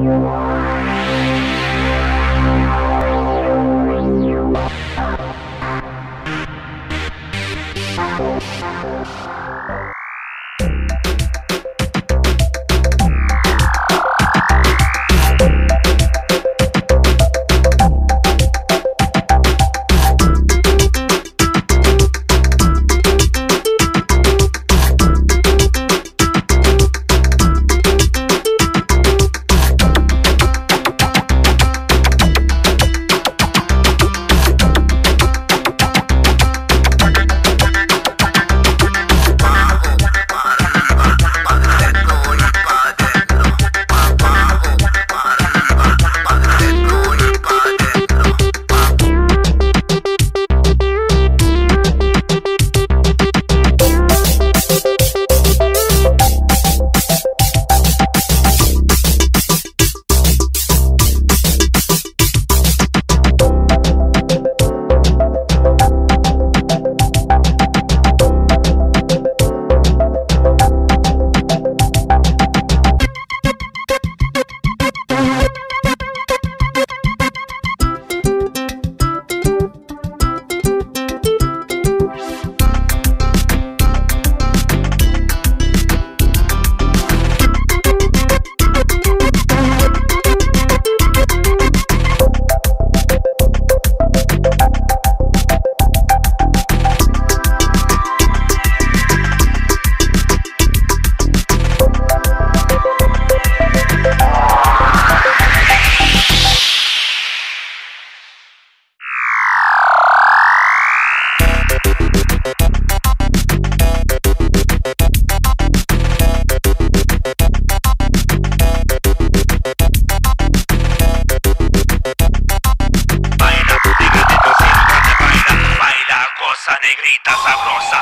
Thank you. Eita, sabrosa!